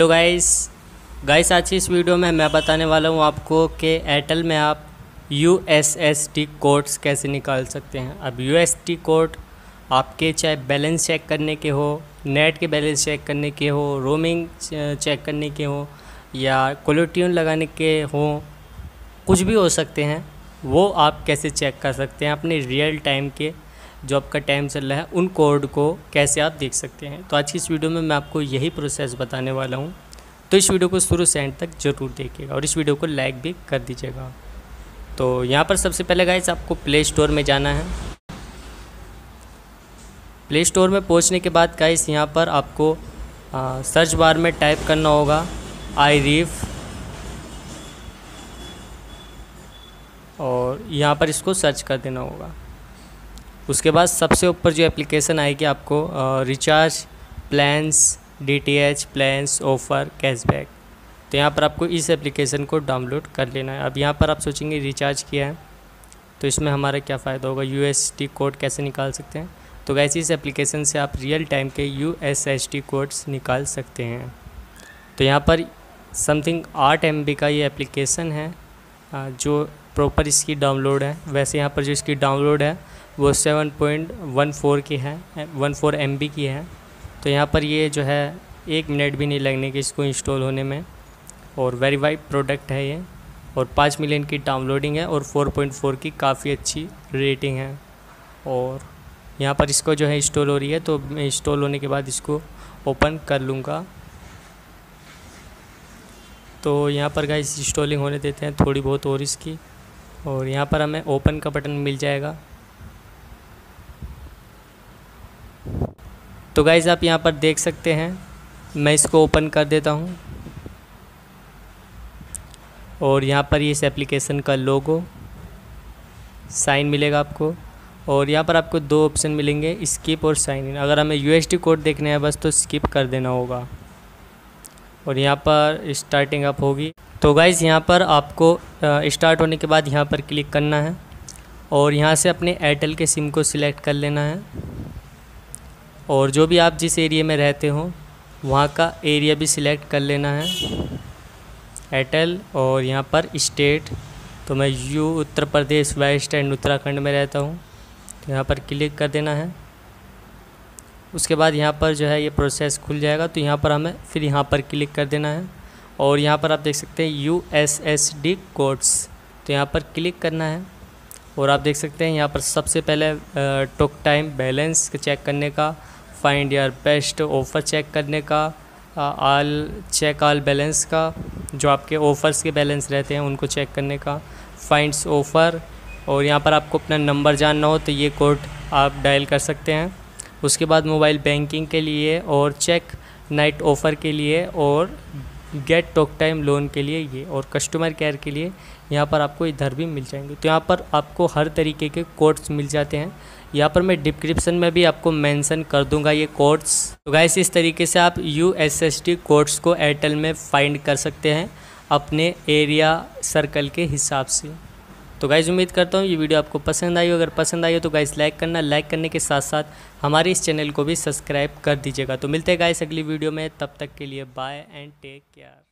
तो guys guys आज की इस वीडियो में मैं बताने वाला हूँ आपको कि एयरटेल में आप U S S D codes कैसे निकाल सकते हैं। अब यू एस टी कोड आपके चाहे बैलेंस चेक करने के हो नेट के बैलेंस चेक करने के हो रोमिंग चेक करने के हो, या कोलोट्यून लगाने के हो, कुछ भी हो सकते हैं, वो आप कैसे चेक कर सकते हैं अपने रियल टाइम के जो आपका टाइम चल रहा है उन कोड को कैसे आप देख सकते हैं? तो आज की इस वीडियो में मैं आपको यही प्रोसेस बताने वाला हूँ। तो इस वीडियो को शुरू से एंड तक ज़रूर देखिएगा और इस वीडियो को लाइक भी कर दीजिएगा। तो यहाँ पर सबसे पहले गाइस आपको प्ले स्टोर में जाना है। प्ले स्टोर में पहुँचने के बाद गाइस यहाँ पर आपको आ, सर्च बार में टाइप करना होगा आई रीफ और यहाँ पर इसको सर्च कर देना होगा। उसके बाद सबसे ऊपर जो एप्लीकेशन आएगी आपको recharge plans D T H plans offer cashback तो यहाँ पर आपको इस एप्लीकेशन को डाउनलोड कर लेना है। अब यहाँ पर आप सोचेंगे रिचार्ज किया है तो इसमें हमारा क्या फ़ायदा होगा? यू एस टी कोड कैसे निकाल सकते हैं? तो वैसे इस एप्लीकेशन से आप रियल टाइम के U S S D codes निकाल सकते हैं। तो यहाँ पर समथिंग आठ एम का ये एप्लीकेशन है जो प्रॉपर इसकी डाउनलोड है। वैसे यहाँ पर जो इसकी डाउनलोड है वो सेवन पॉइंट वन फोर की है, वन फोर एम बी की है। तो यहाँ पर ये जो है, एक मिनट भी नहीं लगने के इसको इंस्टॉल होने में। और वेरीफाइड प्रोडक्ट है ये। और पाँच मिलियन की डाउनलोडिंग है और फोर पॉइंट फोर की काफ़ी अच्छी रेटिंग है। और यहाँ पर इसको जो है इंस्टॉल हो रही है तो मैं इंस्टॉल होने के बाद इसको ओपन कर लूँगा। तो यहाँ पर गाइस इंस्टॉलिंग होने देते हैं थोड़ी बहुत और इसकी। और यहाँ पर हमें ओपन का बटन मिल जाएगा। तो गाइज़ आप यहाँ पर देख सकते हैं। मैं इसको ओपन कर देता हूँ। और यहाँ पर इस एप्लीकेशन का लोगो साइन मिलेगा आपको। और यहाँ पर आपको दो ऑप्शन मिलेंगे स्किप और साइन इन अगर हमें यू कोड देखने हैं, बस तो स्किप कर देना होगा। और यहाँ पर स्टार्टिंग अप होगी। तो गाइज़ यहाँ पर आपको स्टार्ट होने के बाद यहाँ पर क्लिक करना है। और यहाँ से अपने एयरटेल के सिम को सिलेक्ट कर लेना है। और जो भी आप जिस एरिया में रहते हो, वहाँ का एरिया भी सिलेक्ट कर लेना है। एयरटेल और यहाँ पर स्टेट तो मैं U Uttar Pradesh west and Uttarakhand में रहता हूँ तो यहाँ पर क्लिक कर देना है। उसके बाद यहाँ पर जो है ये प्रोसेस खुल जाएगा तो यहाँ पर हमें फिर यहाँ पर क्लिक कर देना है। और यहाँ पर आप देख सकते हैं U S S D codes तो यहाँ पर क्लिक करना है। और आप देख सकते हैं यहाँ पर सबसे पहले टोक टाइम बैलेंस चेक करने का फाइंड यार बेस्ट ऑफ़र चेक करने का आल चेक आल बैलेंस का, जो आपके ऑफ़र्स के बैलेंस रहते हैं उनको चेक करने का। फाइंड्स ऑफ़र और यहाँ पर आपको अपना नंबर जानना हो तो ये कोड आप डायल कर सकते हैं। उसके बाद मोबाइल बैंकिंग के लिए और चेक नाइट ऑफ़र के लिए और गेट टॉक टाइम लोन के लिए ये और कस्टमर केयर के लिए यहाँ पर आपको इधर भी मिल जाएँगे। तो यहाँ पर आपको हर तरीके के कोड्स मिल जाते हैं। यहाँ पर मैं डिस्क्रिप्शन में भी आपको मेंशन कर दूँगा ये कोड्स तो गाइस इस तरीके से आप U S S D codes को एयरटेल में फाइंड कर सकते हैं अपने एरिया सर्कल के हिसाब से। तो गाइज़ उम्मीद करता हूँ ये वीडियो आपको पसंद आई हो। अगर पसंद आई हो तो गाइज़ लाइक करना। लाइक करने के साथ साथ हमारे इस चैनल को भी सब्सक्राइब कर दीजिएगा। तो मिलते हैं गाइस अगली वीडियो में। तब तक के लिए बाय एंड टेक केयर